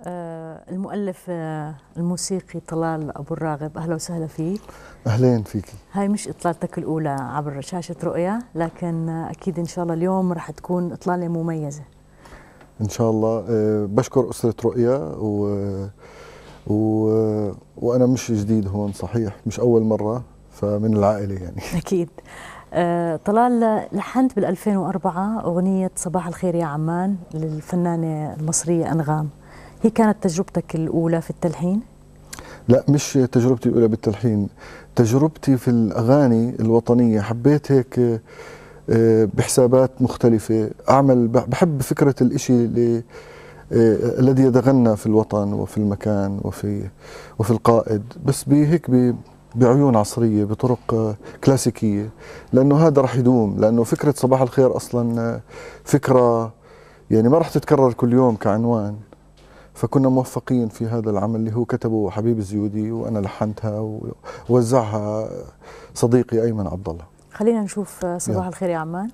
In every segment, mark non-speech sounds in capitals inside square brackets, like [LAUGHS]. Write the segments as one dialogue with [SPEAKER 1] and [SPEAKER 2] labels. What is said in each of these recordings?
[SPEAKER 1] آه، المؤلف آه، الموسيقي طلال أبو الراغب أهلا وسهلا فيك.
[SPEAKER 2] أهلين فيكي.
[SPEAKER 1] هاي مش إطلالتك الأولى عبر شاشة رؤيا لكن آه، أكيد إن شاء الله اليوم رح تكون إطلالة مميزة.
[SPEAKER 2] إن شاء الله. بشكر أسرة رؤيا و... و... وأنا مش جديد هون صحيح مش أول مرة فمن العائلة يعني. [LAUGHS]
[SPEAKER 1] أكيد. طلال لحنت بال 2004 أغنية صباح الخير يا عمان للفنانة المصرية أنغام. هي كانت تجربتك الأولى في التلحين؟
[SPEAKER 2] لا مش تجربتي الأولى بالتلحين. تجربتي في الأغاني الوطنية حبيت هيك آه، بحسابات مختلفة. أعمل بحب فكرة الإشي اللي آه، الذي يتغنى في الوطن وفي المكان وفي وفي القائد. بس بهيك بعيون عصرية بطرق آه، كلاسيكية. لأنه هذا رح يدوم. لأنه فكرة صباح الخير أصلا فكرة يعني ما رح تتكرر كل يوم كعنوان. فكنا موفقين في هذا العمل اللي هو كتبه حبيب الزيودي وأنا لحنتها ووزعها صديقي أيمن عبد الله.
[SPEAKER 1] خلينا نشوف صباح الخير يا عمان.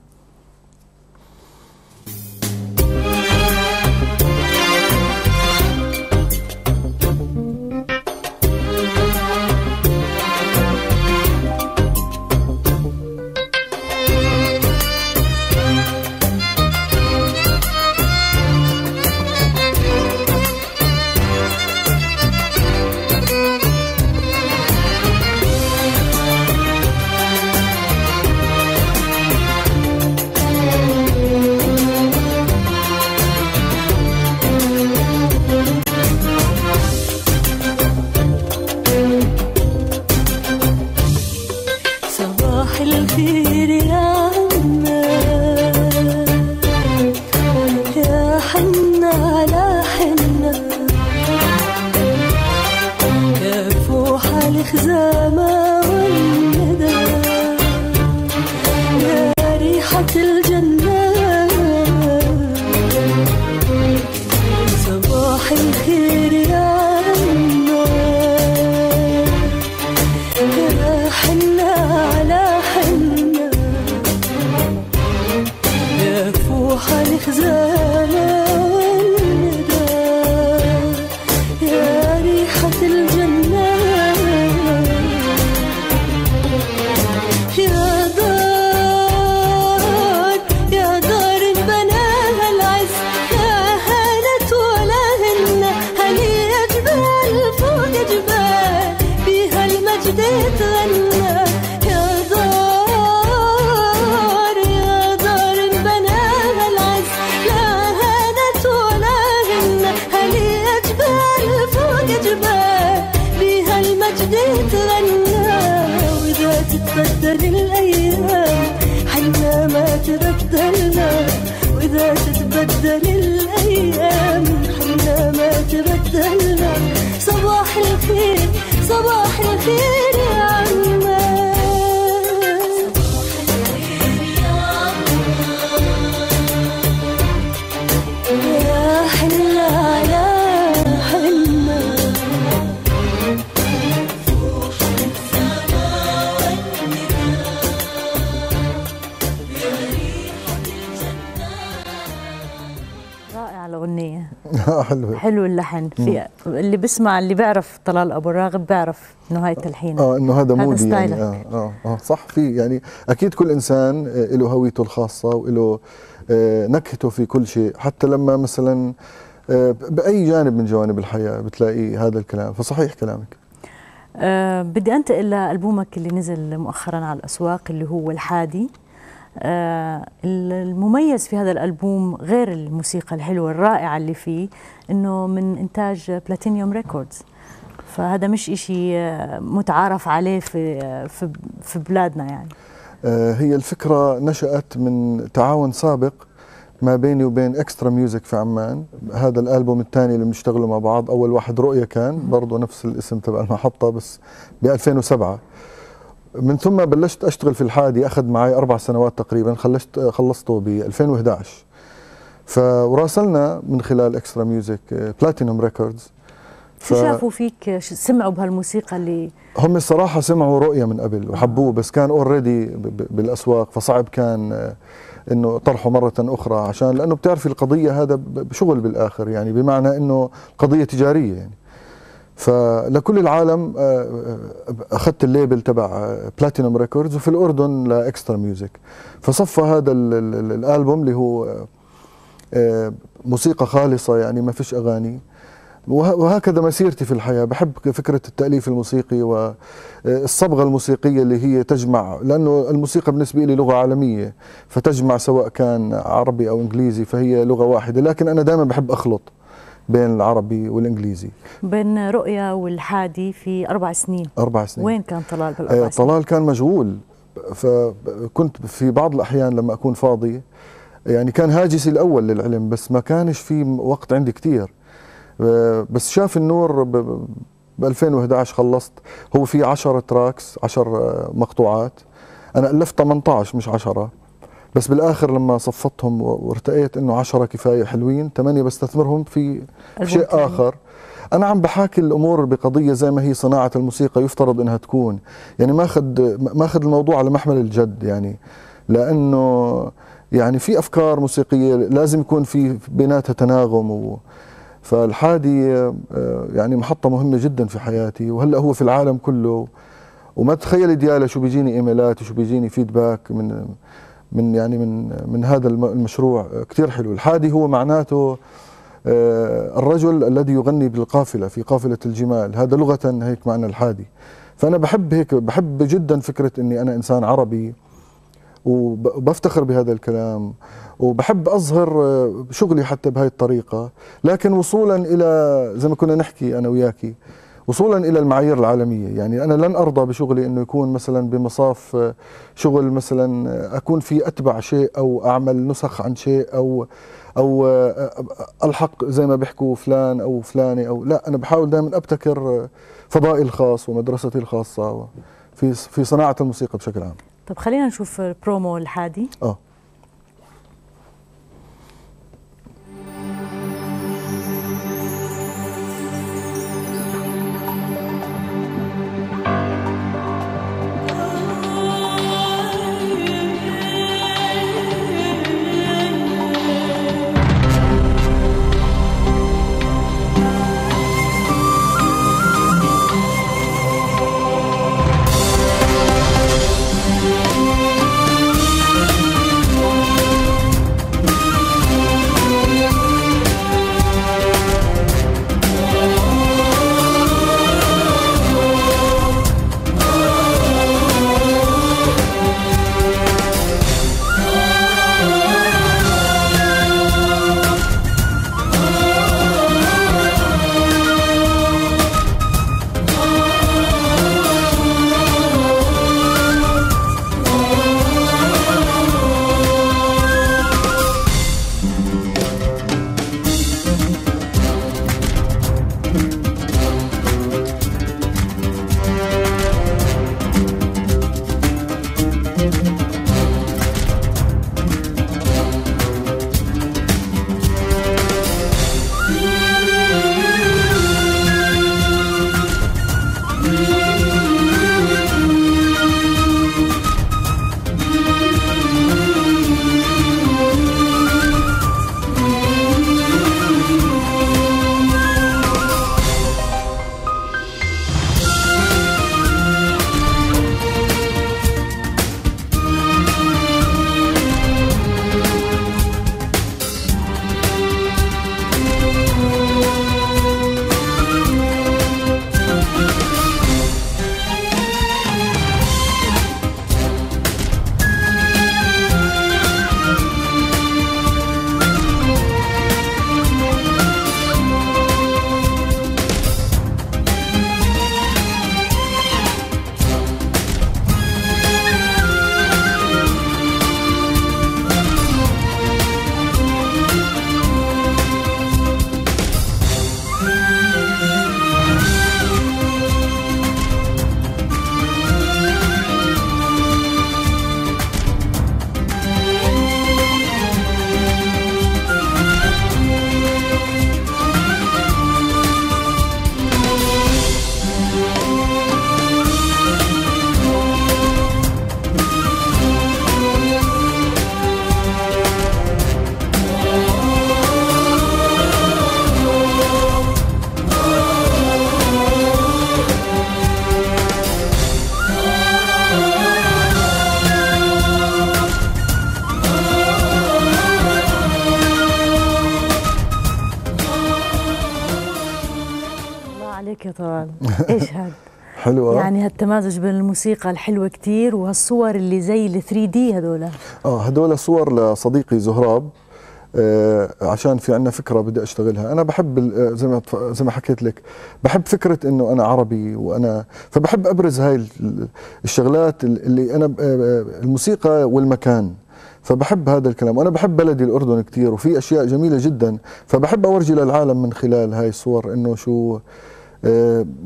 [SPEAKER 1] صباحنا فين حلو حلو اللحن. في اللي بسمع اللي بيعرف طلال أبو الراغب بيعرف إنه هاي تلحينه
[SPEAKER 2] آه إنه هذا مودي يعني. آه, آه آه صح في يعني أكيد كل إنسان آه، له هويته الخاصة وله آه نكهته في كل شيء. حتى لما مثلا آه بأي جانب من جوانب الحياة بتلاقي هذا الكلام. فصحيح كلامك.
[SPEAKER 1] أه بدي أنتقل لألبومك اللي نزل مؤخرا على الأسواق اللي هو الحادي. آه المميز في هذا الألبوم غير الموسيقى الحلوة الرائعة اللي فيه أنه من إنتاج Platinum Records فهذا مش إشي آه، متعارف عليه في, آه، في, في بلادنا يعني.
[SPEAKER 2] آه هي الفكرة نشأت من تعاون سابق ما بيني وبين Extra Music في عمان. هذا الألبوم الثاني اللي بنشتغله مع بعض أول واحد رؤية كان برضه نفس الاسم تبع المحطة بس ب 2007 من ثم بلشت أشتغل في الحادي أخذ معي أربع سنوات تقريبا خلصت خلصته ب 2011 فراسلنا من خلال Extra Music Platinum Records
[SPEAKER 3] شو شافوا فيك؟ سمعوا بهالموسيقى اللي
[SPEAKER 2] هم الصراحة سمعوا رؤية من قبل وحبوه بس كان already بالأسواق فصعب كان آه، إنه طرحه مرة أخرى عشان لأنه بتعرفي القضية هذا بشغل بالآخر يعني بمعنى إنه قضية تجارية يعني. فلكل العالم آه، آه، أخذت ال label تبع Platinum Records وفي الأردن ل Extra Music فصفى هذا الألبوم اللي هو موسيقى خالصة يعني ما فيش أغاني. وهكذا مسيرتي في الحياة. بحب فكرة التأليف الموسيقي والصبغة الموسيقية اللي هي تجمع لأنه الموسيقى بالنسبة لي لغة عالمية فتجمع سواء كان عربي أو إنجليزي فهي لغة واحدة. لكن أنا دائما بحب أخلط. بين العربي والإنجليزي.
[SPEAKER 3] بين رؤيا والحادي في أربع سنين.
[SPEAKER 2] أربع سنين.
[SPEAKER 3] وين كان طلال بالأربع
[SPEAKER 2] آه، سنين؟ طلال كان مشغول فكنت في بعض الأحيان لما أكون فاضي يعني كان هاجسي الأول للعلم بس ما كانش في وقت عندي كتير. بس شاف النور ب 2011 خلصت. هو في 10 تراكس 10 مقطوعات. أنا ألفت 18 مش 10 بس بالآخر لما صفطهم وارتقيت إنه 10 كفاية حلوين ثمانيه بستثمرهم في شيء آخر. أنا عم بحاكي الأمور بقضية زي ما هي صناعة الموسيقى يفترض إنها تكون. يعني ما أخذ ما أخذ الموضوع على محمل الجد يعني. لأنه يعني في أفكار موسيقية لازم يكون في بيناتها تناغم و فالحادي آه، يعني محطة مهمة جدا في حياتي. وهلأ هو في العالم كله. وما تتخيلي ديالا شو بيجيني إيميلات وشو بيجيني فيدباك من من يعني من من هذا المشروع. كثير حلو. الحادي هو معناته آه، الرجل الذي يغني بالقافلة في قافلة الجمال. هذا لغة هيك معنى الحادي. فأنا بحب هيك بحب جدا فكرة أني أنا إنسان عربي وبفتخر بهذا الكلام وبحب أظهر آه، شغلي حتى بهاي الطريقة. لكن وصولا إلى زي ما كنا نحكي أنا وياكي وصولا إلى المعايير العالمية. يعني أنا لن أرضى بشغلي إنه يكون مثلا بمصاف آه، شغل مثلا آه، أكون في أتبع شيء أو أعمل نسخ عن شيء أو أو ألحق زي ما بيحكوا فلان أو فلانة أو لا أنا بحاول دائما أبتكر فضائي الخاص ومدرستي الخاصة في في صناعة الموسيقى بشكل عام.
[SPEAKER 3] طب خلينا نشوف البرومو الحادي. آه. طلال إيش هذا
[SPEAKER 2] حلوة.
[SPEAKER 3] يعني هالتمازج بين الموسيقى الحلوة كتير وهالصور اللي زي ال 3 دي هذول
[SPEAKER 2] آه هدول صور لصديقي زهراب آه عشان في عندنا فكرة بدي أشتغلها. أنا بحب آه، زي ما زي ما حكيت لك بحب فكرة إنه أنا عربي وأنا فبحب أبرز هاي ال- الشغلات ال- اللي أنا ب- آه، الموسيقى والمكان. فبحب هذا الكلام. وأنا بحب بلدي الأردن كثير وفي أشياء جميلة جدا. فبحب أورجي للعالم من خلال هاي الصور إنه شو آه،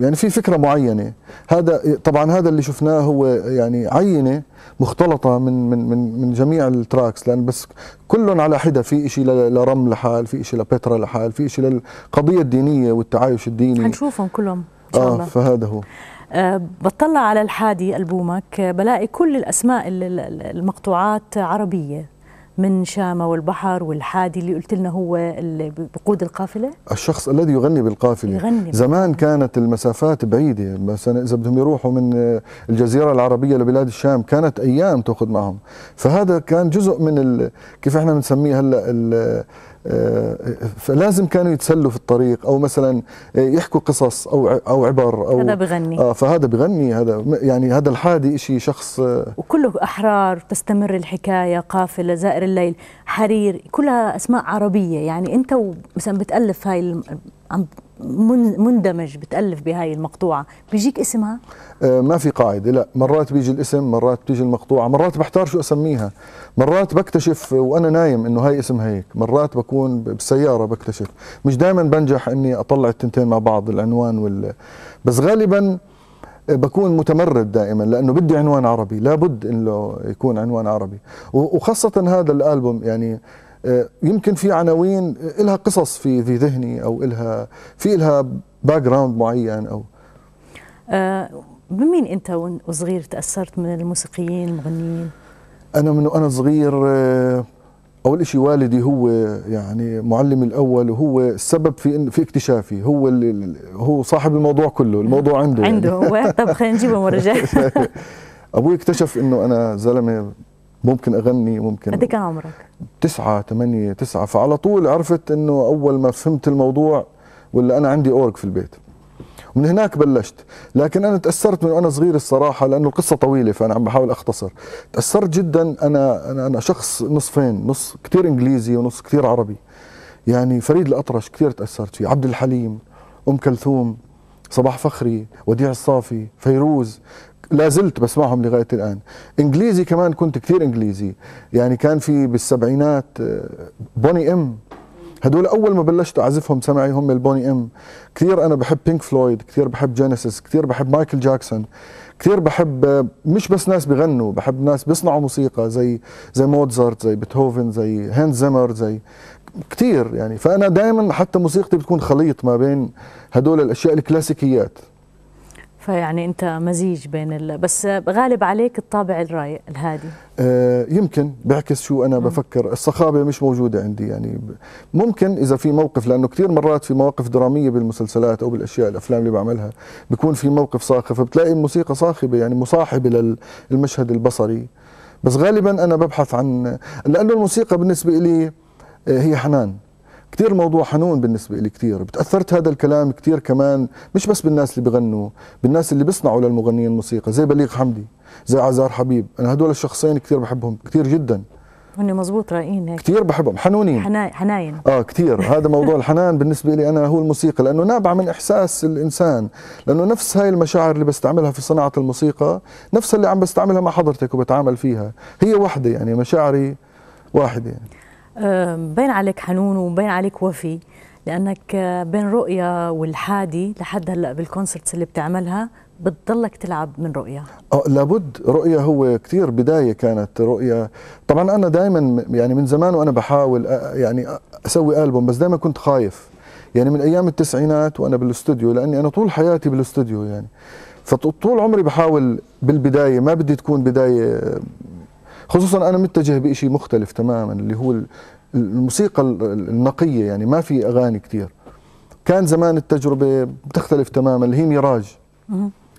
[SPEAKER 2] يعني في فكرة معينة. هذا طبعا هذا اللي شفناه هو يعني عينة مختلطة من من من من جميع ال tracks لأن بس كلهم على حدة في شيء لرم لحال في شيء لبترا لحال في شيء للقضية الدينية والتعايش الديني.
[SPEAKER 3] حنشوفهم كلهم إن شاء
[SPEAKER 2] آه
[SPEAKER 3] الله.
[SPEAKER 2] فهذا هو.
[SPEAKER 3] أه بطلع على الحادي ألبومك آه، بلاقي كل الأسماء ال- ال- المقطوعات عربية. من شامة والبحر والحادي اللي قلت لنا هو اللي بقود القافلة؟
[SPEAKER 2] الشخص الذي يغني بالقافلة.
[SPEAKER 3] يغني
[SPEAKER 2] زمان كانت المسافات بعيدة. مثلا إذا بدهم يروحوا من الجزيرة العربية لبلاد الشام كانت أيام تأخذ معهم. فهذا كان جزء من ال... كيف إحنا بنسميه هلأ ال... آه، فلازم كانوا يتسلوا في الطريق أو مثلا آه، يحكوا قصص أو أو عبر أو
[SPEAKER 3] هذا بغني.
[SPEAKER 2] آه فهذا بغني هذا يعني هذا الحادي شيء شخص آه،
[SPEAKER 3] وكله أحرار تستمر الحكاية قافلة زائر الليل حرير كلها أسماء عربية. يعني أنت مثلا بتألف هاي عم مندمج بتألف بهاي المقطوعة. بيجيك اسمها؟
[SPEAKER 2] آه، ما في قاعدة لا. مرات بيجي الاسم مرات بتيجي المقطوعة. مرات بحتار شو أسميها. مرات بكتشف وأنا نايم إنه هاي اسم هيك. مرات بكون بالسيارة بكتشف. مش دائما بنجح إني أطلع التنتين مع بعض العنوان وال. بس غالبا بكون متمرد دائما لأنه بدي عنوان عربي. لابد إنه يكون عنوان عربي. وخاصة هذا الألبوم يعني يمكن في عناوين لها قصص في في ذهني أو لها في لها background معين أو.
[SPEAKER 3] آه بمين أنت وصغير تأثرت من الموسيقيين المغنيين؟
[SPEAKER 2] أنا من وأنا صغير آه، أول شيء والدي هو يعني معلمي الأول وهو السبب في في اكتشافي. هو اللي هو صاحب الموضوع كله الموضوع عنده يعني.
[SPEAKER 3] عنده. هو طب خلينا نجيبه جاية. [LAUGHS]
[SPEAKER 2] أبوي اكتشف إنه أنا زلمة ممكن أغني ممكن
[SPEAKER 3] قد إيه كان عمرك؟
[SPEAKER 2] تسعة ثمانية تسعة. فعلى طول عرفت إنه أول ما فهمت الموضوع ولا أنا عندي اورج في البيت. ومن هناك بلشت. لكن أنا تأثرت من وأنا صغير الصراحة لأنه القصة طويلة فأنا عم بحاول أختصر. تأثرت جدا أنا أنا أنا شخص نصفين نص كثير إنجليزي ونص كثير عربي. يعني فريد الأطرش كثير تأثرت فيه. عبد الحليم أم كلثوم صباح فخري وديع الصافي فيروز. لا زلت بسمعهم لغاية الآن. إنجليزي كمان كنت كثير إنجليزي. يعني كان في بالسبعينات آه، Boney M. هدول أول ما بلشت أعزفهم سمعي هم ال Boney M. كثير أنا بحب Pink Floyd كثير بحب Genesis كثير بحب مايكل جاكسون. كثير بحب آه، مش بس ناس بغنوا بحب ناس بيصنعوا موسيقى زي زي موتزارت زي بيتهوفن زي هانز زيمر زي كثير يعني. فأنا دائما حتى موسيقتي بتكون خليط ما بين هدول الأشياء الكلاسيكيات.
[SPEAKER 3] فيعني أنت مزيج بين ال... بس غالب عليك الطابع الرايق الهادي.
[SPEAKER 2] آه، يمكن بيعكس شو أنا بفكر. الصخابة مش موجودة عندي يعني. ممكن إذا في موقف لأنه كثير مرات في مواقف درامية بالمسلسلات أو بالأشياء الأفلام اللي بعملها بيكون في موقف صاخب فبتلاقي الموسيقى صاخبه يعني مصاحبة للمشهد البصري. بس غالبا أنا ببحث عن لأنه الموسيقى بالنسبة لي آه، هي حنان. كثير الموضوع حنون بالنسبة لي كثير بتأثرت هذا الكلام كثير كمان مش بس بالناس اللي بغنوا بالناس اللي بيصنعوا للمغنيين الموسيقى زي بليغ حمدي زي عزار حبيب. أنا هدول الشخصين كثير بحبهم كثير جدا.
[SPEAKER 3] هن مزبوط رايقين هيك.
[SPEAKER 2] كثير بحبهم حنونين.
[SPEAKER 3] حناي حناين.
[SPEAKER 2] آه كثير هذا موضوع الحنان بالنسبة لي أنا هو الموسيقى لأنه نابعة من إحساس الإنسان لأنه نفس هاي المشاعر اللي بستعملها في صناعة الموسيقى نفس اللي عم بستعملها مع حضرتك وبتعامل فيها. هي وحدة يعني مشاعري واحدة يعني.
[SPEAKER 3] آه، مبين عليك حنون ومبين عليك وفي لأنك آه، بين رؤيا والحادي لحد هلأ بالكونسرتس اللي بتعملها بتضلك تلعب من رؤيا
[SPEAKER 2] آه لابد. رؤية هو كثير بداية كانت رؤية. طبعا أنا دائما يعني من زمان وأنا بحاول أ- يعني أسوي ألبوم بس دائما كنت خايف. يعني من أيام التسعينات وأنا بالاستوديو لأني أنا طول حياتي بالاستوديو يعني. فطول عمري بحاول بالبداية ما بدي تكون بداية خصوصا أنا متجه بشيء مختلف تماما اللي هو ال- الموسيقى ال- النقية يعني ما في أغاني كثير كان زمان التجربة بتختلف تماما اللي هي ميراج.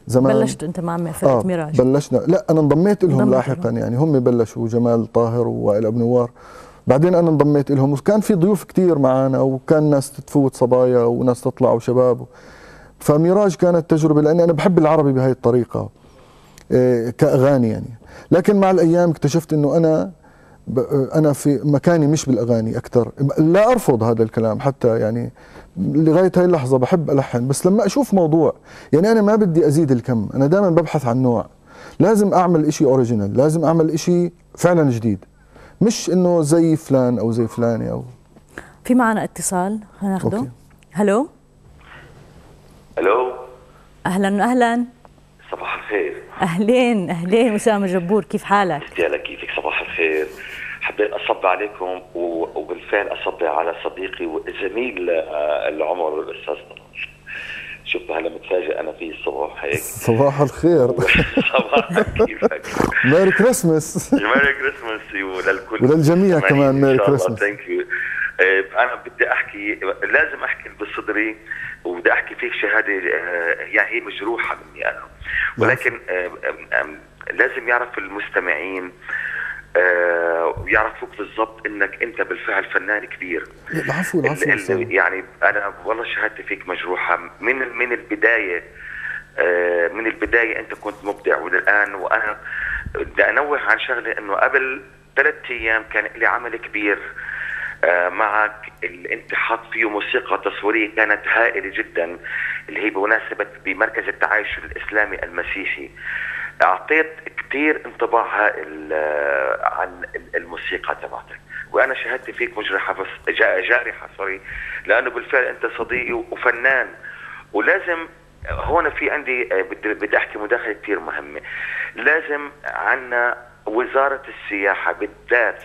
[SPEAKER 2] زمان
[SPEAKER 3] بلشت أنت مع فرقة ميراج.
[SPEAKER 2] بلشنا. لا أنا انضميت لهم لاحقا
[SPEAKER 3] لهم.
[SPEAKER 2] يعني هم بلشوا جمال طاهر ووائل أبو نوار. بعدين أنا انضميت لهم وكان في ضيوف كتير معنا وكان ناس تفوت صبايا وناس تطلع وشباب. فميراج كانت تجربة لأني أنا بحب العربي بهي الطريقة آه، كأغاني يعني. لكن مع الأيام اكتشفت إنه أنا أنا في مكاني مش بالأغاني أكثر لا أرفض هذا الكلام حتى يعني لغاية هاي اللحظة بحب ألحن. بس لما أشوف موضوع يعني أنا ما بدي أزيد الكم أنا دائما ببحث عن نوع. لازم أعمل إشي اوريجينال لازم أعمل إشي فعلا جديد. مش إنه زي فلان أو زي فلانة أو
[SPEAKER 3] في معنا اتصال هناخده هلو؟
[SPEAKER 4] ألو
[SPEAKER 3] أهلا أهلا
[SPEAKER 4] صباح الخير.
[SPEAKER 3] أهلين أهلين اسامه جبور كيف حالك؟
[SPEAKER 4] يا كيفك؟ صباح الخير. حبيت أصب عليكم وبالفعل أصب على صديقي وزميل آه، العمر الأستاذ شوف هلا متفاجئ أنا فيه الصبح هيك.
[SPEAKER 2] صباح الخير. [LAUGHS]
[SPEAKER 4] صباح كيفك؟
[SPEAKER 2] ميري كريسمس
[SPEAKER 4] ميري كريسمس وللكل.
[SPEAKER 2] وللجميع كمان Merry Christmas
[SPEAKER 4] thank you أنا بدي أحكي لازم أحكي بصدري. وبدي أحكي فيك شهادة آه، يعني هي مجروحة مني أنا. ولكن لازم يعرف المستمعين آه، ويعرفوك بالضبط إنك أنت بالفعل فنان كبير.
[SPEAKER 2] العفو العفو
[SPEAKER 4] يعني أنا والله شهادتي فيك مجروحة. من من البداية آه، من البداية أنت كنت مبدع والآن وأنا بدي أنوه عن شغلة إنه قبل ثلاث أيام كان لي عمل كبير. آه، معك اللي انت حاط فيه موسيقى تصويرية كانت هائلة جدا اللي هي بمناسبة بمركز التعايش الإسلامي المسيحي. أعطيت كثير انطباع هائل آه، عن الموسيقى تبعتك. وأنا شهادتي فيك مجرحة بس جارحة سوري لأنه بالفعل أنت صديقي وفنان. ولازم هون في عندي آه، بدي أحكي مداخلة كثير مهمة. لازم عنا وزارة السياحة بالذات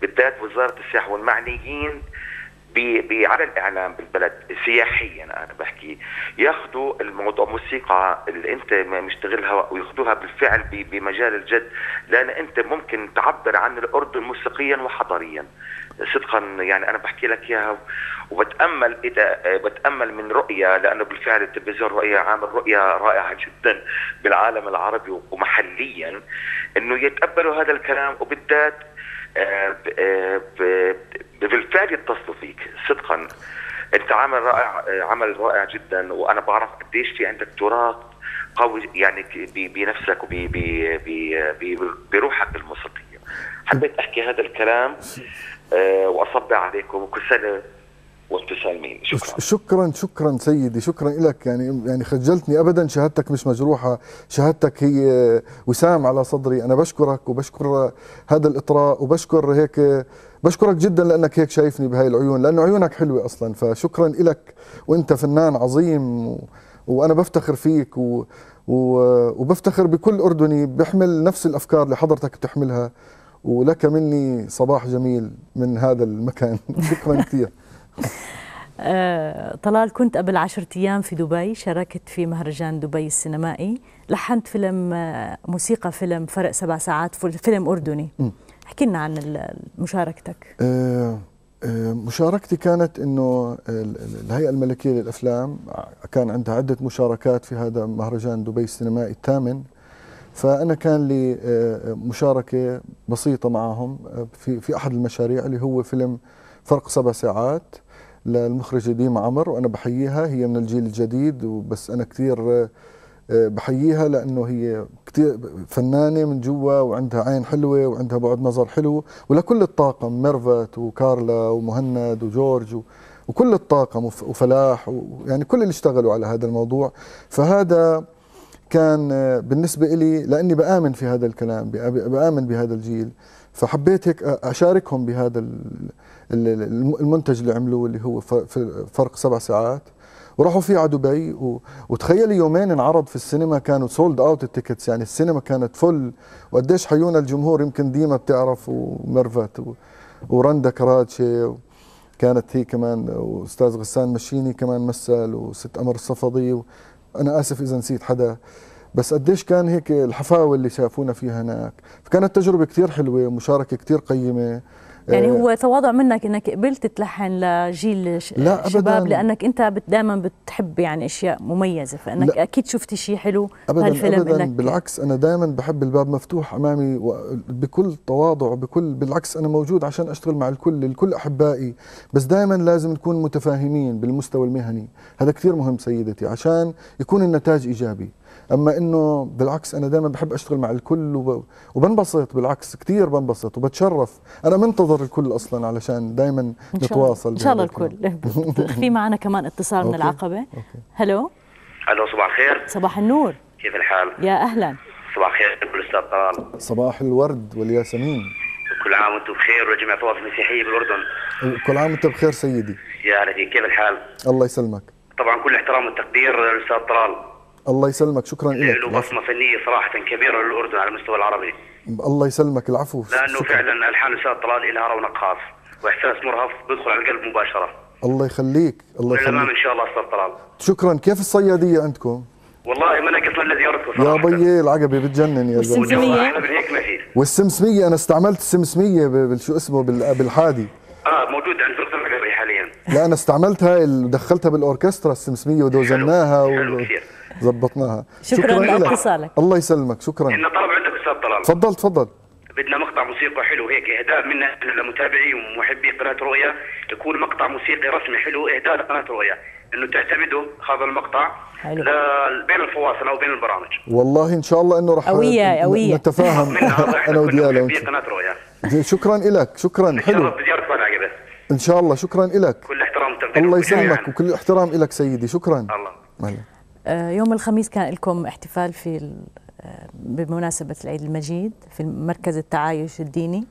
[SPEAKER 4] بالذات وزارة السياحة والمعنيين على الإعلام بالبلد سياحيا. أنا بحكي ياخذوا الموضوع موسيقى اللي أنت مشتغلها وياخذوها بالفعل بمجال الجد لأن أنت ممكن تعبر عن الأردن موسيقيا وحضاريا. صدقا يعني أنا بحكي لك إياها وبتأمل إذا بتأمل من رؤية لأنه بالفعل التلفزيون رؤية عامل رؤية رائعة جدا بالعالم العربي ومحليا إنه يتقبلوا هذا الكلام. وبالذات بالفعل يتصلوا فيك صدقا. أنت عمل رائع عمل رائع جدا وأنا بعرف قديش في عندك تراث قوي يعني بنفسك وبروحك الموسيقية. حبيت أحكي هذا الكلام آه، واصبع عليكم وكل سنة وأنتم سالمين شكرا.
[SPEAKER 2] شكرا شكرا سيدي شكرا لك يعني يعني خجلتني ابدا شهادتك مش مجروحة. شهادتك هي وسام على صدري. أنا بشكرك وبشكر هذا الإطراء وبشكر هيك بشكرك جدا لأنك هيك شايفني بهاي العيون لأنه عيونك حلوة أصلا. فشكرا لك وأنت فنان عظيم و... وأنا بفتخر فيك و... و... وبفتخر بكل أردني. بيحمل نفس الأفكار اللي حضرتك بتحملها. ولك مني صباح جميل من هذا المكان. [LAUGHS] شكرا كثير.
[SPEAKER 3] طلال كنت قبل عشرة أيام في دبي شاركت في مهرجان دبي السينمائي. لحنت فيلم آه، موسيقى فيلم فرق سبع ساعات فيلم أردني. احكي لنا عن مشاركتك.
[SPEAKER 2] آه مشاركتي كانت إنه الهيئة الملكية للأفلام كان عندها عدة مشاركات في هذا مهرجان دبي السينمائي الثامن. فأنا كان لي مشاركة بسيطة معهم في في أحد المشاريع اللي هو فيلم فرق سبع ساعات. للمخرجة ديما عمر وأنا بحييها هي من الجيل الجديد وبس أنا كثير آه، بحييها لأنه هي كثير فنانة من جوا وعندها عين حلوة وعندها بعد نظر حلو ولكل الطاقم ميرفت وكارلا ومهند وجورج وكل الطاقم وفلاح ويعني كل اللي اشتغلوا على هذا الموضوع. فهذا كان آه، بالنسبة لي لأني بآمن في هذا الكلام بآمن بهذا الجيل. فحبيت هيك أشاركهم بهذا المنتج اللي عملوه اللي هو فرق سبع ساعات. وراحوا فيه على دبي. وتخيلي يومين انعرض في السينما كانوا sold out ال tickets. يعني السينما كانت فل وقديش حيونا الجمهور. يمكن ديما بتعرف ومرفت و... ورندا كراتشي كانت هي كمان واستاذ غسان مشيني كمان مثل وست قمر الصفدي. أنا آسف إذا نسيت حدا. بس قديش كان هيك الحفاوة اللي شافونا فيها هناك. فكانت تجربة كثير حلوة ومشاركة كثير قيمة.
[SPEAKER 3] يعني
[SPEAKER 2] آه،
[SPEAKER 3] هو تواضع منك إنك قبلت تلحن لجيل
[SPEAKER 2] لا أبداً.
[SPEAKER 3] لأنك أنت دائما بتحب يعني أشياء مميزة فإنك
[SPEAKER 2] لا.
[SPEAKER 3] أكيد شفتي شيء حلو
[SPEAKER 2] ابدا
[SPEAKER 3] بهالفيلم
[SPEAKER 2] ابدا.
[SPEAKER 3] انك
[SPEAKER 2] بالعكس أنا دائما بحب الباب مفتوح أمامي بكل تواضع وبكل بالعكس أنا موجود عشان أشتغل مع الكل الكل أحبائي. بس دائما لازم نكون متفاهمين بالمستوى المهني. هذا كثير مهم سيدتي عشان يكون النتاج إيجابي. أما إنه بالعكس أنا دائما بحب أشتغل مع الكل وب... وبنبسط بالعكس كثير بنبسط وبتشرف. أنا منتظر الكل أصلا علشان دائما
[SPEAKER 3] إن شاء الله.
[SPEAKER 2] نتواصل
[SPEAKER 3] إن شاء الله الكل. [LAUGHS] في معنا كمان اتصال من.
[SPEAKER 2] العقبة.
[SPEAKER 3] هلو؟
[SPEAKER 5] ألو صباح الخير.
[SPEAKER 3] صباح النور.
[SPEAKER 5] كيف الحال؟
[SPEAKER 3] يا أهلا.
[SPEAKER 5] صباح الخير بالاستاذ طلال.
[SPEAKER 2] صباح الورد والياسمين.
[SPEAKER 5] كل عام وأنتم بخير وجميع طوائف المسيحيه بالأردن.
[SPEAKER 2] كل عام وأنت بخير سيدي.
[SPEAKER 5] يا أهلا فيك كيف الحال؟
[SPEAKER 2] الله يسلمك.
[SPEAKER 5] طبعا كل احترام والتقدير للأستاذ طلال.
[SPEAKER 2] الله يسلمك. شكرا لك
[SPEAKER 5] له بصمة فنية صراحة كبيرة للأردن على المستوى العربي.
[SPEAKER 2] الله يسلمك. العفو.
[SPEAKER 5] لأنه
[SPEAKER 2] شكراً.
[SPEAKER 5] فعلا الحان الأستاذ طلال لها رونق خاص وإحساس مرهف بيدخل على القلب مباشرة.
[SPEAKER 2] الله يخليك. الله يخليك.
[SPEAKER 5] إن شاء الله أستاذ طلال.
[SPEAKER 2] شكرا. كيف الصيادية عندكم؟
[SPEAKER 5] والله ما نقص الذي يردكم
[SPEAKER 2] يا. بيي العقبة بتجنن يا زلمه
[SPEAKER 3] والسمسمية.
[SPEAKER 2] أنا استعملت السمسمية بالشو اسمه بال- بالحادي.
[SPEAKER 5] آه موجود عند فرقه المقري حاليا.
[SPEAKER 2] لا أنا استعملتها ال- دخلتها بالأوركسترا السمسمية ودوزناها
[SPEAKER 5] حلو كثير.
[SPEAKER 2] وظبطناها
[SPEAKER 3] شكراً
[SPEAKER 2] لك.
[SPEAKER 3] لاتصالك.
[SPEAKER 2] الله يسلمك. شكرا.
[SPEAKER 5] عندنا طلب عندك أستاذ طلال.
[SPEAKER 2] تفضل تفضل.
[SPEAKER 5] بدنا مقطع موسيقى حلو هيك إهداء منا إحنا لمتابعي ومحبي قناة رؤيا. يكون مقطع موسيقي رسمي حلو إهداء لقناة رؤيا. إنه تعتمدوا هذا المقطع بين الفواصل أو بين البرامج.
[SPEAKER 2] والله إن شاء الله إنه رح
[SPEAKER 3] قوية، قوية.
[SPEAKER 2] نتفاهم. إحنا [LAUGHS]
[SPEAKER 5] أنا
[SPEAKER 2] وديالا وانت.
[SPEAKER 5] قناة رؤيا.
[SPEAKER 2] شكرا لك شكرا.
[SPEAKER 5] إن شاء الله
[SPEAKER 2] حلو
[SPEAKER 5] العقبه
[SPEAKER 2] إن شاء الله. شكرا لك
[SPEAKER 5] كل احترام وتقدير
[SPEAKER 2] الله يسلمك
[SPEAKER 5] يعني.
[SPEAKER 2] وكل الاحترام لك سيدي. شكرا.
[SPEAKER 5] الله.
[SPEAKER 2] مهلا.
[SPEAKER 3] يوم الخميس كان لكم احتفال في آه، بمناسبة العيد المجيد في مركز التعايش الديني.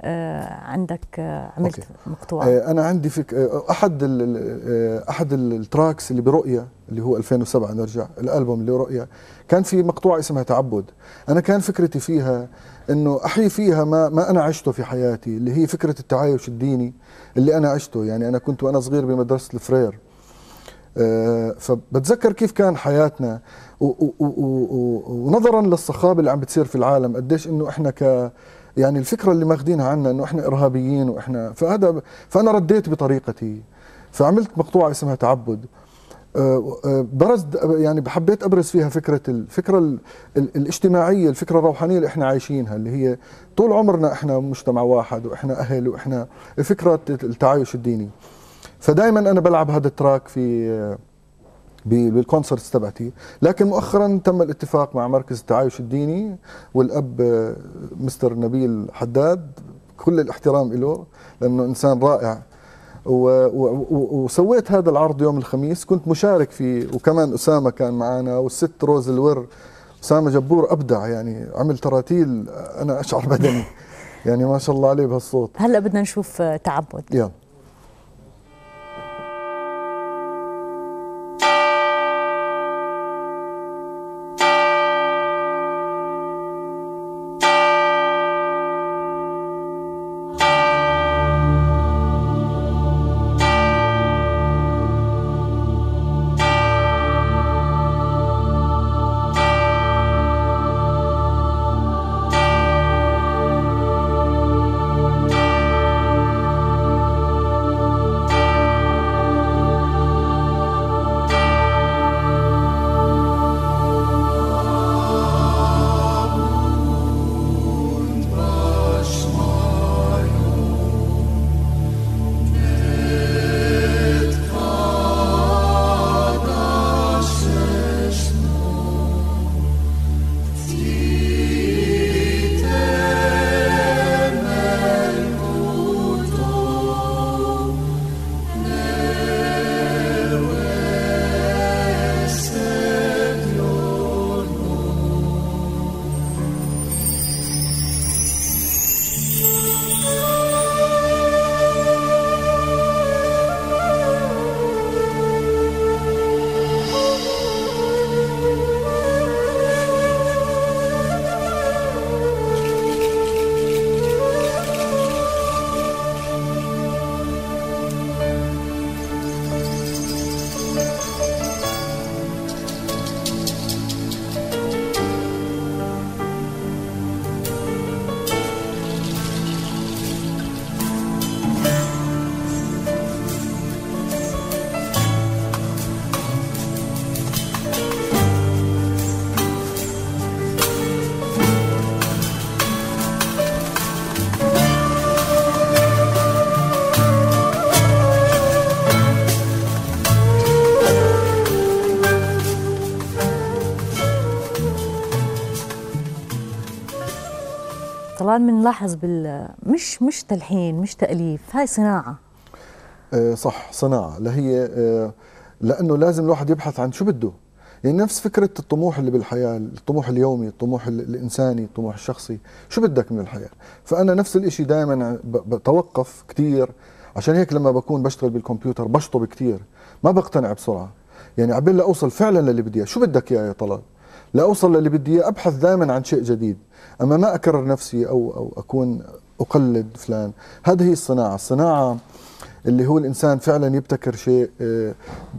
[SPEAKER 3] آه، عندك آه، عملت
[SPEAKER 2] okay.
[SPEAKER 3] مقطوعة.
[SPEAKER 2] آه، أنا عندي فك... آه، أحد ال... آه، ال- ال tracks اللي برؤيا اللي هو 2007 نرجع الألبوم اللي رؤيا كان في مقطوعة اسمها تعبد. أنا كان فكرتي فيها إنه أحيي فيها ما ما أنا عشته في حياتي اللي هي فكرة التعايش الديني اللي أنا عشته. يعني أنا كنت وأنا صغير بمدرسة الفرير. آه، فبتذكر كيف كان حياتنا. ونظرا للصخابة اللي عم بتصير في العالم قديش إنه إحنا ك يعني الفكرة اللي ماخذينها عنا إنه إحنا إرهابيين وإحنا فهذا فأنا رديت بطريقتي. فعملت مقطوعة اسمها تعبد. آه، آه، برز يعني حبيت أبرز فيها فكرة الفكرة ال- ال- الاجتماعية الفكرة الروحانية اللي إحنا عايشينها اللي هي طول عمرنا إحنا مجتمع واحد وإحنا أهل وإحنا فكرة التعايش الديني. فدائما أنا بلعب هذا ال track في ب- بال concerts تبعتي. لكن مؤخرا تم الاتفاق مع مركز التعايش الديني والأب مستر نبيل حداد. كل الاحترام له لأنه إنسان رائع. وسويت هذا العرض يوم الخميس. كنت مشارك فيه وكمان أسامة كان معنا والست روز الور. أسامة جبور أبدع يعني عمل تراتيل أنا أشعر بدني. [LAUGHS] يعني ما شاء الله عليه بهالصوت.
[SPEAKER 3] هلأ بدنا نشوف تعبد.
[SPEAKER 2] يلا.
[SPEAKER 3] الآن بنلاحظ بال مش مش تلحين مش تأليف هاي صناعة.
[SPEAKER 2] آه صح صناعة. لهي آه لأنه لازم الواحد يبحث عن شو بده. يعني نفس فكرة الطموح اللي بالحياة الطموح اليومي الطموح الإنساني الطموح الشخصي. شو بدك من الحياة؟ فأنا نفس الإشي دائما بتوقف كثير عشان هيك لما بكون بشتغل بالكمبيوتر بشطب كثير ما بقتنع بسرعة. يعني عبين لا أوصل فعلا للي بدي شو بدك يا طلال؟ لا أوصل للي بدي إياه أبحث دائما عن شيء جديد. أما ما أكرر نفسي أو, أو أكون أقلد فلان هذه هي الصناعة. الصناعة اللي هو الإنسان فعلا يبتكر شيء آه،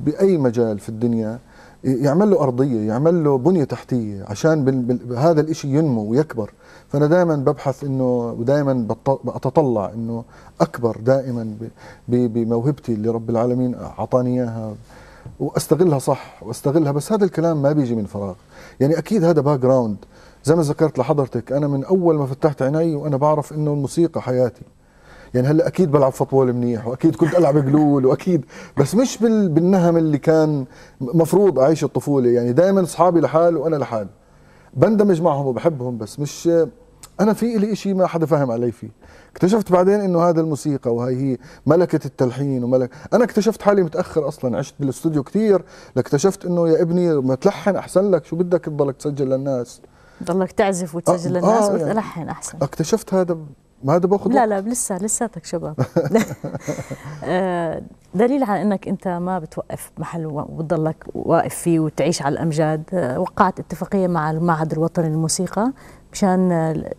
[SPEAKER 2] بأي مجال في الدنيا يعمل له أرضية يعمل له بنية تحتية عشان هذا الإشي ينمو ويكبر. فأنا دائما ببحث إنه ودائما أتطلع إنه أكبر دائما بموهبتي اللي رب العالمين أعطاني إياها وأستغلها صح وأستغلها بس هذا الكلام ما بيجي من فراغ. يعني أكيد هذا background زي ما ذكرت لحضرتك أنا من أول ما فتحت عيني وأنا بعرف إنه الموسيقى حياتي. يعني هلأ أكيد بلعب football منيح وأكيد كنت ألعب قلول وأكيد بس مش بالنهم اللي كان مفروض أعيش الطفولة. يعني دائما أصحابي لحال وأنا لحال. بندمج معهم وبحبهم بس مش أنا في لي شيء ما حدا فاهم علي فيه. اكتشفت بعدين إنه هذا الموسيقى وهي هي ملكة التلحين وملك. أنا اكتشفت حالي متأخر أصلا عشت بالاستوديو كثير لاكتشفت إنه يا ابني ما تلحن أحسن لك شو بدك تضلك تسجل للناس؟
[SPEAKER 3] ضلك تعزف وتسجل آه للناس آه وتلحن يعني أحسن.
[SPEAKER 2] اكتشفت هذا ما هذا باخذ
[SPEAKER 3] لا لا لسه لساتك شباب. [LAUGHS] [LAUGHS] آه، دليل على إنك أنت ما بتوقف محل وبتضلك واقف فيه وتعيش على الأمجاد. آه، وقعت اتفاقية مع المعهد الوطني للموسيقى. مشان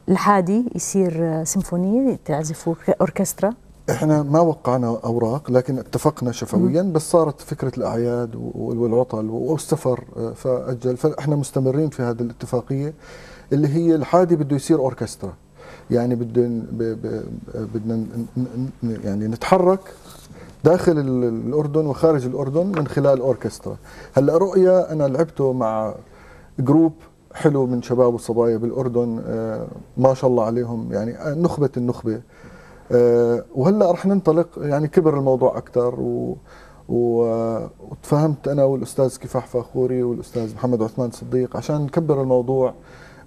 [SPEAKER 3] الحادي يصير سيمفونية تعزفوا أوركسترا.
[SPEAKER 2] إحنا ما وقعنا أوراق لكن اتفقنا شفويا بس صارت فكرة الأعياد والعطل والسفر آه، فأجل فإحنا مستمرين في هذه الاتفاقية اللي هي الحادي بده يصير أوركسترا. يعني بدنا بدنا يعني نتحرك داخل الأردن وخارج الأردن من خلال أوركسترا. هلأ رؤيا أنا لعبته مع group حلو من شباب وصبايا بالأردن آه، ما شاء الله عليهم. يعني نخبة النخبة. آه، وهلا رح ننطلق يعني كبر الموضوع أكثر و وتفاهمت أنا والأستاذ كفاح فاخوري والأستاذ محمد عثمان صديق عشان نكبر الموضوع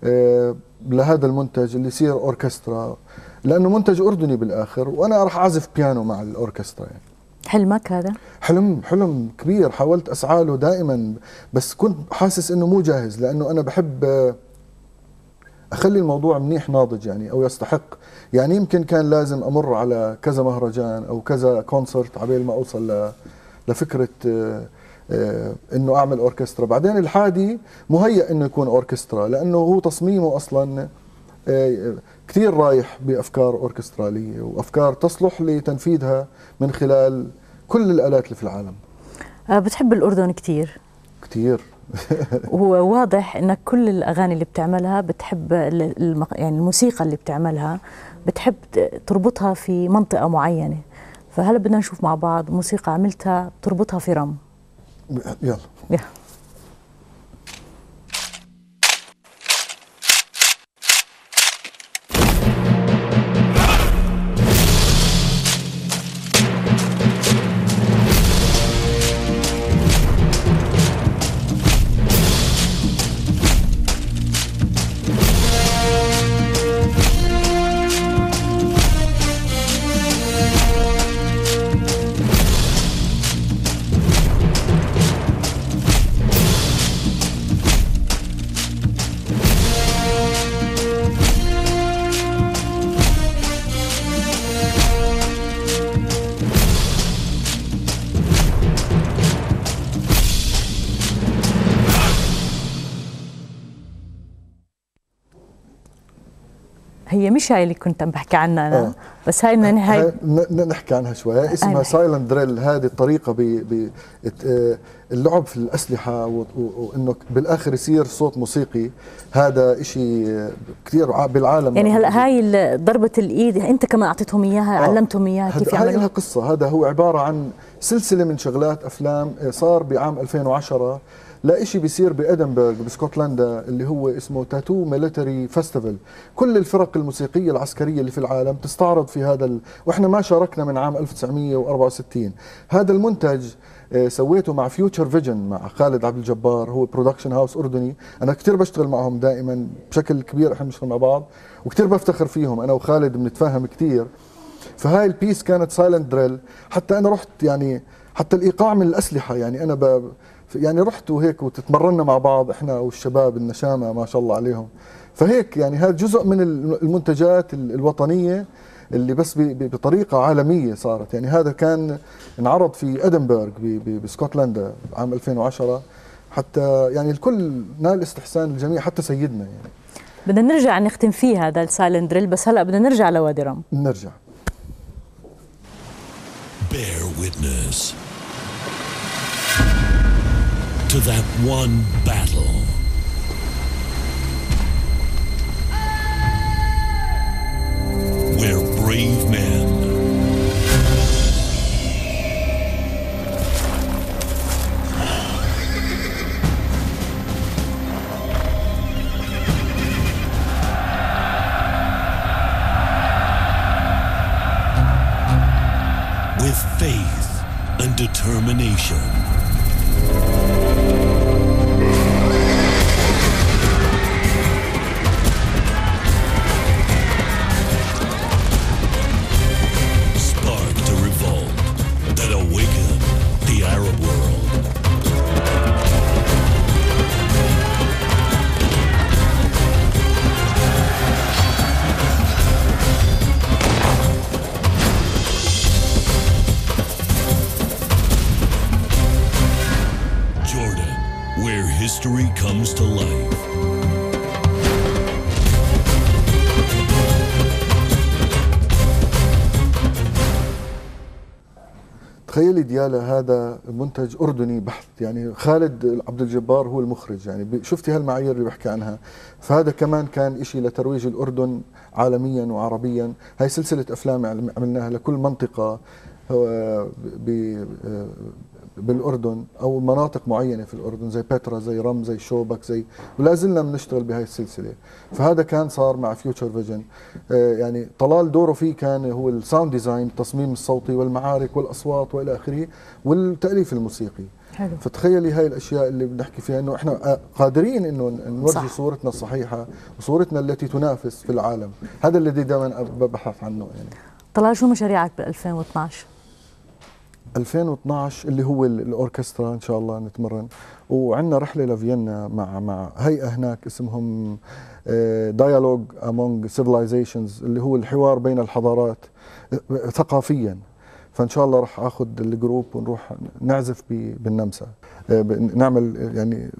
[SPEAKER 2] آه، لهذا المنتج اللي يصير أوركسترا. لأنه منتج أردني بالآخر وأنا راح أعزف بيانو مع الأوركسترا يعني.
[SPEAKER 3] حلمك هذا؟
[SPEAKER 2] حلم حلم كبير حاولت أسعى له دائما بس كنت حاسس إنه مو جاهز لأنه أنا بحب أخلي الموضوع منيح ناضج يعني أو يستحق يعني يمكن كان لازم أمر على كذا مهرجان أو كذا concert عبال ما أوصل لفكرة آه، إنه أعمل أوركسترا بعدين الحادي مهيأ إنه يكون أوركسترا لأنه هو تصميمه أصلا آه، كثير رايح بأفكار أوركسترالية وأفكار تصلح لتنفيذها من خلال كل الآلات اللي في العالم.
[SPEAKER 3] آه، بتحب الأردن كثير.
[SPEAKER 2] كثير. [LAUGHS]
[SPEAKER 3] وهو واضح إنك كل الأغاني اللي بتعملها بتحب يعني الموسيقى اللي بتعملها بتحب تربطها في منطقة معينة. فهلا بدنا نشوف مع بعض موسيقى عملتها تربطها في رم.
[SPEAKER 2] يلا.
[SPEAKER 3] مش هاي اللي كنت عم بحكي عنها أنا. آه. بس هاي من هاي
[SPEAKER 2] نحكي عنها شوي. اسمها silent drill هذه الطريقة ب آه، اللعب في الأسلحة وإنه بالآخر يصير صوت موسيقي. هذا شيء كثير بالعالم.
[SPEAKER 3] يعني هلا هاي ضربة الإيد أنت كمان أعطيتهم إياها آه. علمتهم إياها كيف
[SPEAKER 2] يعملوا هاي لها قصة. هذا هو عبارة عن سلسلة من شغلات أفلام آه، صار بعام 2010 لا شيء بيصير بإدنبرغ بسكوتلندا اللي هو اسمه tattoo military festival كل الفرق الموسيقية العسكرية اللي في العالم تستعرض في هذا ال... وإحنا ما شاركنا من عام 1964 هذا المنتج آه، سويته مع Future Vision مع خالد عبد الجبار هو production house أردني. أنا كثير بشتغل معهم دائما بشكل كبير إحنا بنشتغل مع بعض وكثير بفتخر فيهم أنا وخالد بنتفاهم كثير فهاي ال piece كانت silent drill حتى أنا رحت يعني حتى الإيقاع من الأسلحة يعني أنا يعني رحت وهيك وتتمرنا مع بعض إحنا والشباب النشامة ما شاء الله عليهم. فهيك يعني هذا جزء من المنتجات الوطنية اللي بس بطريقة عالمية صارت. يعني هذا كان انعرض في إدنبرغ بسكوتلندا عام 2010 حتى يعني الكل نال استحسان الجميع حتى سيدنا يعني.
[SPEAKER 3] بدنا نرجع نختم فيه هذا ال silent drill بس هلا بدنا نرجع لوادي رم.
[SPEAKER 2] نرجع.
[SPEAKER 6] Bear witness. To that one battle.
[SPEAKER 2] تخيلي ديالا هذا منتج أردني بحت. يعني خالد عبد الجبار هو المخرج. يعني شفتي هالمعايير اللي بحكي عنها؟ فهذا كمان كان شيء لترويج الأردن عالميا وعربيا. هاي سلسلة أفلام عملناها لكل منطقة بالأردن أو مناطق معينة في الأردن زي بترا زي رم زي شوبك زي ولا زلنا بنشتغل بهاي السلسلة. فهذا كان صار مع Future Vision آه، يعني طلال دوره فيه كان هو ال sound design التصميم الصوتي والمعارك والأصوات وإلى آخره والتأليف الموسيقي. حلو. فتخيلي هاي الأشياء اللي بنحكي فيها إنه إحنا قادرين إنه نورجي صح. صورتنا الصحيحة وصورتنا التي تنافس في العالم. هذا الذي دائما ببحث عنه يعني.
[SPEAKER 3] طلال شو مشاريعك ب 2012
[SPEAKER 2] 2012 اللي هو الأوركسترا إن شاء الله نتمرن. وعندنا رحلة لفيينا مع مع هيئة هناك اسمهم Dialogue Among Civilizations اللي هو الحوار بين الحضارات آه، ثقافيا. فإن شاء الله راح آخذ ال group ونروح نعزف بالنمسا. آه، نعمل يعني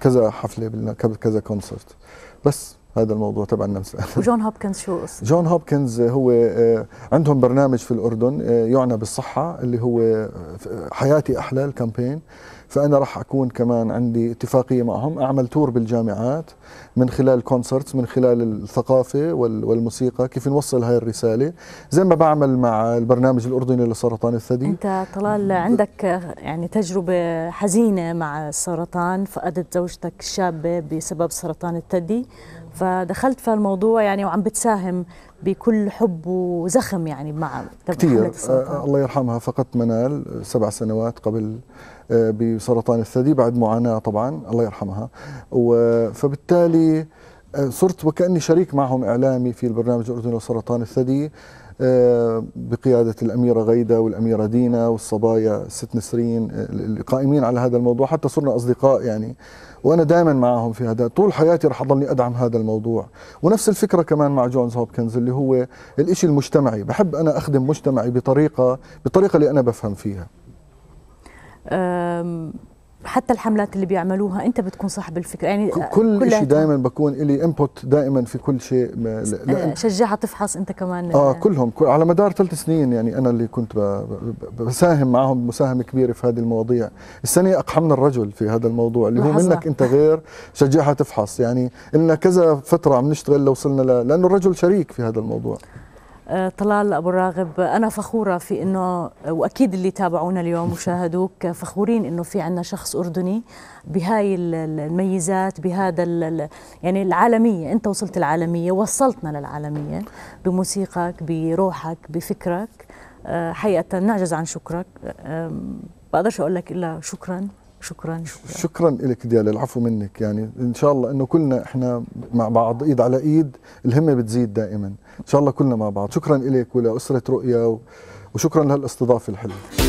[SPEAKER 2] كذا حفلة كذا concert بس. هذا الموضوع تبع النمسا. [LAUGHS]
[SPEAKER 3] وجون هوبكنز شو قصته؟
[SPEAKER 2] جون هوبكنز هو آه، عندهم برنامج في الأردن آه، يعنى بالصحة اللي هو آه، حياتي أحلى ال campaign فأنا راح أكون كمان عندي اتفاقية معهم. أعمل tour بالجامعات من خلال concerts من خلال الثقافة والموسيقى كيف نوصل هاي الرسالة. زي ما بعمل مع البرنامج الأردني لسرطان الثدي.
[SPEAKER 3] أنت طلال عندك يعني تجربة حزينة مع السرطان فقدت زوجتك الشابة بسبب سرطان الثدي. فدخلت في الموضوع يعني وعم بتساهم بكل حب وزخم يعني مع
[SPEAKER 2] كثير آه الله يرحمها. فقدت منال سبع سنوات قبل آه بسرطان الثدي بعد معاناة طبعا. الله يرحمها. فبالتالي آه صرت وكأني شريك معهم إعلامي في البرنامج الأردني لسرطان الثدي آه، بقيادة الأميرة غيدة والأميرة دينا والصبايا ست نسرين آه، القائمين على هذا الموضوع. حتى صرنا أصدقاء يعني. وأنا دائما معهم في هذا. طول حياتي رح أضلني أدعم هذا الموضوع. ونفس الفكرة كمان مع جونز هوبكنز اللي هو الإشي المجتمعي. بحب أنا أخدم مجتمعي بطريقة بالطريقة اللي أنا بفهم فيها.
[SPEAKER 3] حتى الحملات اللي بيعملوها انت بتكون صاحب الفكرة. يعني
[SPEAKER 2] كل شيء دائما بكون لي انبوت دائما في كل شيء
[SPEAKER 3] آه، شجعها تفحص انت كمان.
[SPEAKER 2] آه كلهم. كل على مدار ثلاث سنين يعني أنا اللي كنت بساهم معهم مساهمة كبيرة في هذه المواضيع. السنة أقحمنا الرجل في هذا الموضوع اللي هو منك أنت غير شجعها تفحص. يعني لنا كذا فترة عم نشتغل لوصلنا ل... لأنه الرجل شريك في هذا الموضوع.
[SPEAKER 3] طلال أبو راغب أنا فخورة في إنه وأكيد اللي تابعونا اليوم وشاهدوك فخورين إنه في عندنا شخص أردني بهاي ال- ال- الميزات بهذا يعني العالمية أنت وصلت العالمية وصلتنا للعالمية بموسيقك بروحك بفكرك. آه، حقيقة نعجز عن شكرك. بقدرش أقول لك إلا شكرا شكرا شكرا.
[SPEAKER 2] شكرا لك ديالا العفو منك. يعني إن شاء الله إنه كلنا إحنا مع بعض إيد على إيد الهمة بتزيد دائما. إن شاء الله كلنا مع بعض. شكرا لك ولأسرة رؤيا وشكرا لهالاستضافة الحلوة.